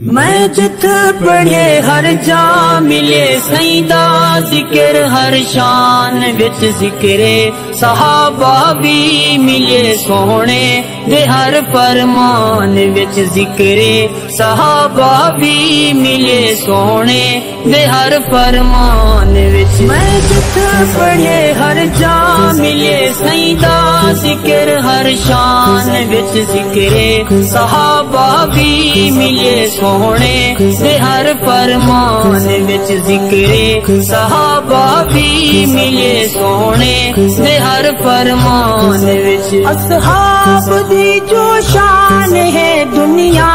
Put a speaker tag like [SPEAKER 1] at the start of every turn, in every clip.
[SPEAKER 1] मैं जित पढ़े, हर जा मिले। सईदा ज़िक्र, हर शान बिच जिक्रे। सहाबा भी मिले सोने दे हर फरमान बिच जिक्रे। सहाबा भी मिले सोने दे हर फरमान बिच मैं जित पढ़े, हर जा मिले। सईदा ज़िक्र हर शान बिच जिक्रे। सहाबा भी मिले सोने से हर परमान बिच जिक्रे। सहाबा भी मिले सोने से हर परमान बिच असहाब दी जो शान है दुनिया,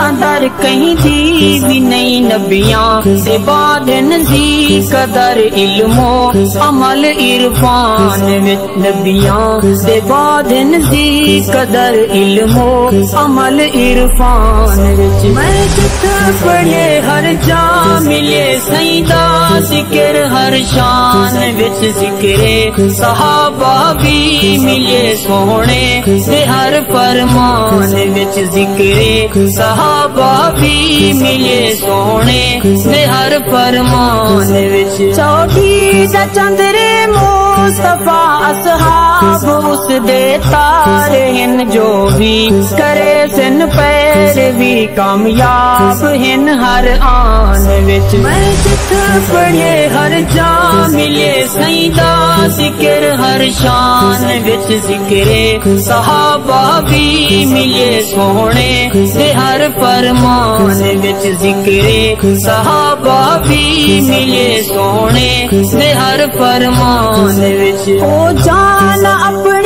[SPEAKER 1] अंदर कहीं दी भी नहीं नबिया। से बाद नजी कदर इल्मो, अमल इरफान नबिया। से बाद नजी कदर इल्मो, अमल इरफान पढ़े हर जा मिले सईदा ज़िक्र हर शान बिच जिक्रे सहाबा भी मिले सोने हर फरमान बिच जिक्रे सहाबा भी मिले सोने दे हर फरमान चौथी दा चंद्रे मुस्तफ़ा असहाब उस दे तारे हिन जो भी करे सिन पैर भी कामयाब हिन हर आन विच। मैं जित पढ़े हर जा मिले सईदा ज़िक्र हर शान विच जिक्रे। सहाबा भी मिले सोने से हर फरमान विच जिक्रे। सहाबा भी मिले सोने से हर फरमान विच। ओ जान अपना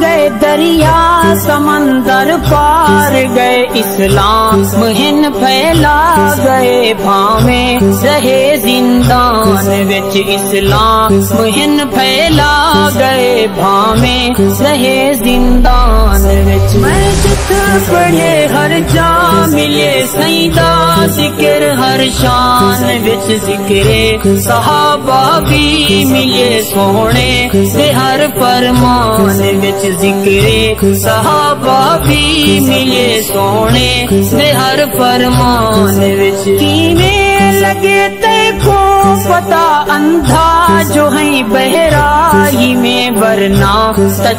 [SPEAKER 1] गए दरिया समंदर पार गए इस्लाम हिन फैला गए भावे। रहे जिंदान विच इस्लाम हिन फैला गए भावे। रहे जिंदान विच। मैं पढ़े हर मिले सही ज़िक्र हर शान बिच जिक्रे। सहाबा भी मिले सोने से हर परमान बिच जिक्रे। सहाबा भी मिले सोने से हर परमान बिच कीने लगे ते पता अंधा जो है बहराई में, वरना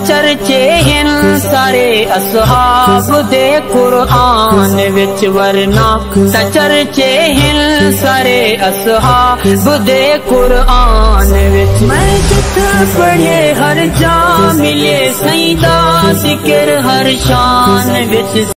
[SPEAKER 1] चर्चे हिन सारे असहाब। दे कुरआन विच, वरना चर्चे हिन सारे असहाब। दे कुरआन विच। मैं पढ़े, हर जा मिले, सईदा ज़िक्र हर शान विच।